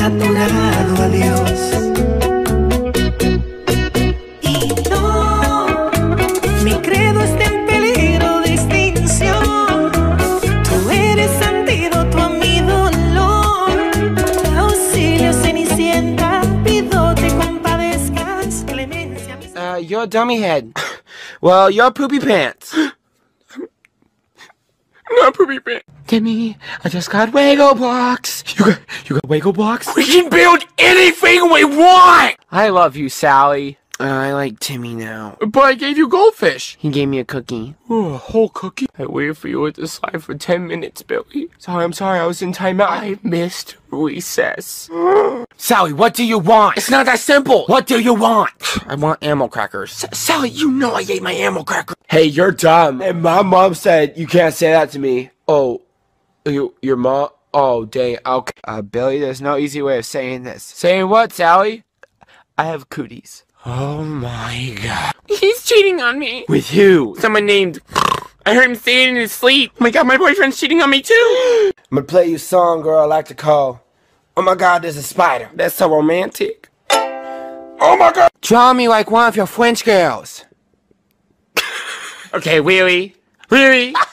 saturado a Dios. Y no, mi credo está en peligro de extinción. Tú eres antídoto a mi dolor. Auxilio, Cenicienta, pido te compadezcas, clemencia. mis- Uh, you're a dummy head. well, you're poopy pants. Not poopy pants. Timmy, I just got Wego blocks. You got, you got Wego blocks? We can build anything we want! I love you, Sally. Uh, I like Timmy now. But I gave you goldfish. He gave me a cookie. Oh, a whole cookie? I waited for you at the slide for 10 minutes, Billy. Sorry, I'm sorry, I was in timeout. I missed recess. Sally, what do you want? It's not that simple. What do you want? I want ammo crackers. Sally, you know I ate my ammo cracker. Hey, you're dumb. And my mom said you can't say that to me. Oh, you, your mom? Oh, dang. Okay. Uh, Billy, there's no easy way of saying this. Saying what, Sally? I have cooties. Oh my god. He's cheating on me. With who? Someone named. I heard him say it in his sleep. Oh my god, my boyfriend's cheating on me too. I'm gonna play you a song, girl, I like to call. Oh my god, there's a spider. That's so romantic. Oh my god. Draw me like one of your French girls. Okay, Willie. Willie.